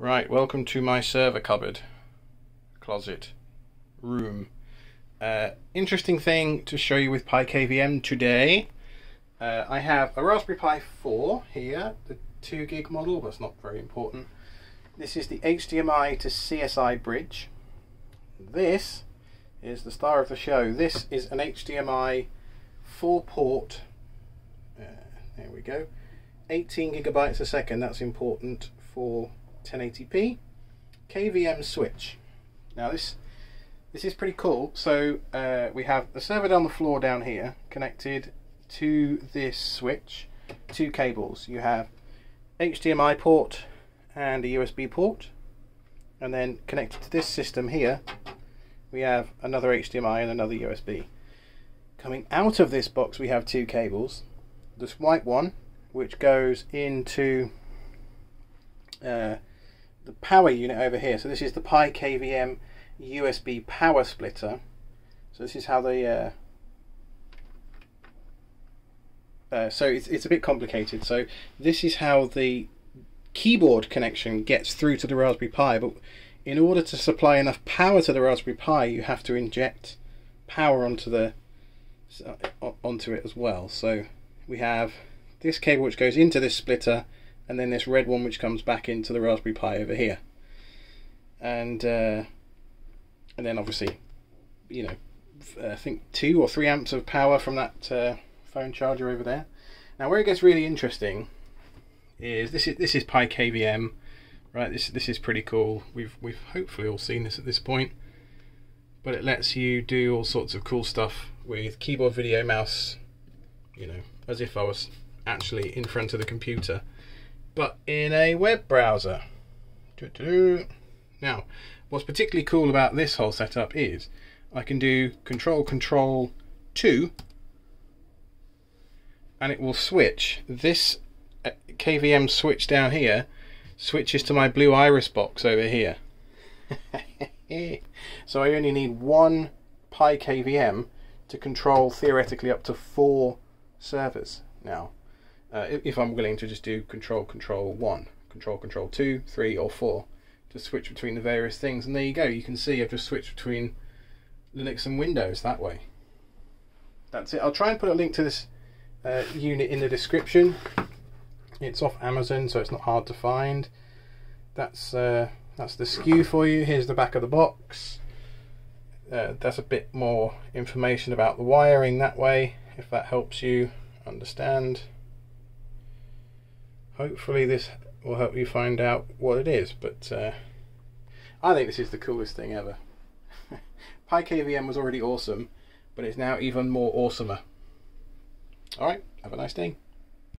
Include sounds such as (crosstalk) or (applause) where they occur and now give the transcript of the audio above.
Right, welcome to my server cupboard, closet, room. Uh, interesting thing to show you with PiKVM today. Uh, I have a Raspberry Pi 4 here, the 2 gig model, but it's not very important. This is the HDMI to CSI bridge. This is the star of the show. This is an HDMI 4 port, uh, there we go, 18 gigabytes a second, that's important for 1080p KVM switch. Now this this is pretty cool. So uh, we have the server down the floor down here connected to this switch, two cables. You have HDMI port and a USB port, and then connected to this system here, we have another HDMI and another USB. Coming out of this box, we have two cables. This white one, which goes into uh, the power unit over here. So this is the Pi KVM USB power splitter. So this is how the uh, uh, so it's, it's a bit complicated. So this is how the keyboard connection gets through to the Raspberry Pi. But in order to supply enough power to the Raspberry Pi, you have to inject power onto the uh, onto it as well. So we have this cable which goes into this splitter and then this red one which comes back into the Raspberry Pi over here. And uh, and then obviously you know I think two or three amps of power from that uh, phone charger over there. Now where it gets really interesting is this is this is PiKVM right? This this is pretty cool. We've we've hopefully all seen this at this point but it lets you do all sorts of cool stuff with keyboard video mouse you know as if I was actually in front of the computer but in a web browser. Now, what's particularly cool about this whole setup is I can do Control Control 2 and it will switch. This uh, KVM switch down here switches to my Blue Iris box over here. (laughs) so I only need one Pi KVM to control theoretically up to four servers now uh, if I'm willing to just do control control 1, control control 2, 3 or 4 to switch between the various things and there you go you can see I've just switched between Linux and Windows that way. That's it. I'll try and put a link to this uh, unit in the description. It's off Amazon so it's not hard to find. That's uh, that's the SKU for you. Here's the back of the box. Uh, that's a bit more information about the wiring that way if that helps you understand hopefully this will help you find out what it is but uh, I think this is the coolest thing ever. (laughs) PiKVM was already awesome but it's now even more awesomer. Alright have a nice day